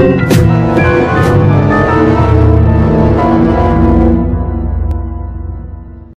Thank you.